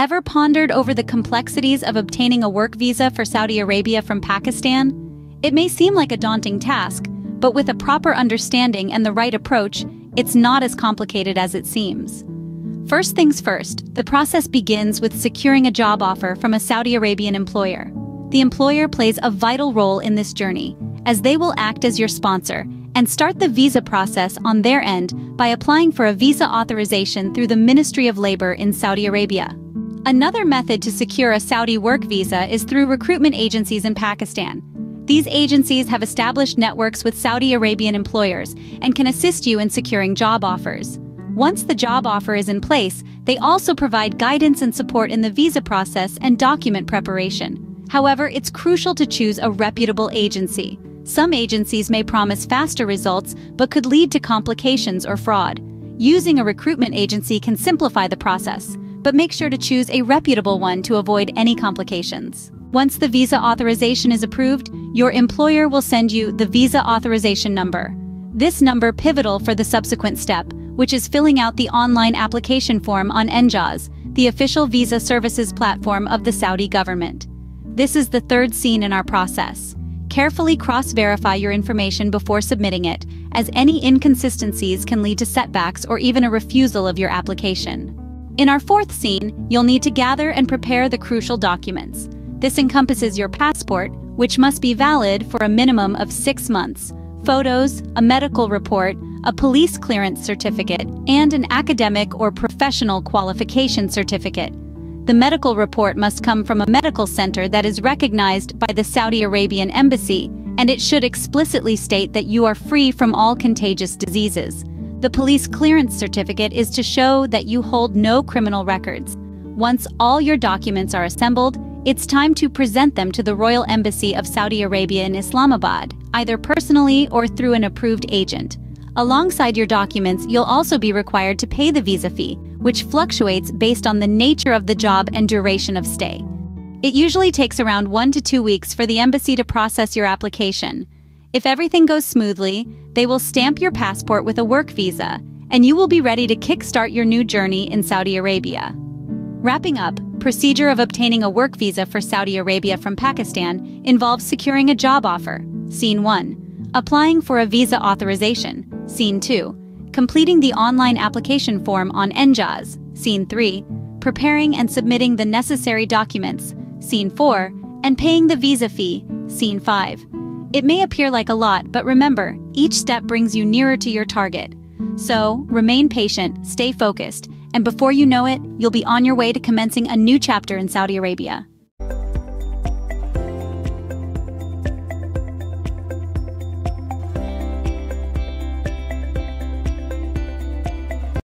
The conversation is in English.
Ever pondered over the complexities of obtaining a work visa for Saudi Arabia from Pakistan? It may seem like a daunting task, but with a proper understanding and the right approach, it's not as complicated as it seems. First things first, the process begins with securing a job offer from a Saudi Arabian employer. The employer plays a vital role in this journey, as they will act as your sponsor and start the visa process on their end by applying for a visa authorization through the Ministry of Labor in Saudi Arabia. Another method to secure a Saudi work visa is through recruitment agencies in Pakistan. These agencies have established networks with Saudi Arabian employers and can assist you in securing job offers. Once the job offer is in place, they also provide guidance and support in the visa process and document preparation. However, it's crucial to choose a reputable agency. Some agencies may promise faster results but could lead to complications or fraud. Using a recruitment agency can simplify the process, but make sure to choose a reputable one to avoid any complications. Once the visa authorization is approved, your employer will send you the visa authorization number. This number pivotal for the subsequent step, which is filling out the online application form on Enjaz, the official visa services platform of the Saudi government. This is the third scene in our process. Carefully cross-verify your information before submitting it, as any inconsistencies can lead to setbacks or even a refusal of your application. In our fourth scene, you'll need to gather and prepare the crucial documents. This encompasses your passport, which must be valid for a minimum of six months, photos, a medical report, a police clearance certificate, and an academic or professional qualification certificate. The medical report must come from a medical center that is recognized by the Saudi Arabian Embassy, and it should explicitly state that you are free from all contagious diseases. The police clearance certificate is to show that you hold no criminal records. Once all your documents are assembled, it's time to present them to the Royal Embassy of Saudi Arabia in Islamabad, either personally or through an approved agent. Alongside your documents, you'll also be required to pay the visa fee, which fluctuates based on the nature of the job and duration of stay. It usually takes around one to two weeks for the embassy to process your application. If everything goes smoothly, they will stamp your passport with a work visa, and you will be ready to kickstart your new journey in Saudi Arabia. Wrapping up, procedure of obtaining a work visa for Saudi Arabia from Pakistan involves securing a job offer. Scene 1. Applying for a visa authorization. Scene 2. Completing the online application form on Enjaz. Scene 3. Preparing and submitting the necessary documents. Scene 4. And paying the visa fee. Scene 5. It may appear like a lot, but remember, each step brings you nearer to your target. So, remain patient, stay focused, and before you know it, you'll be on your way to commencing a new chapter in Saudi Arabia.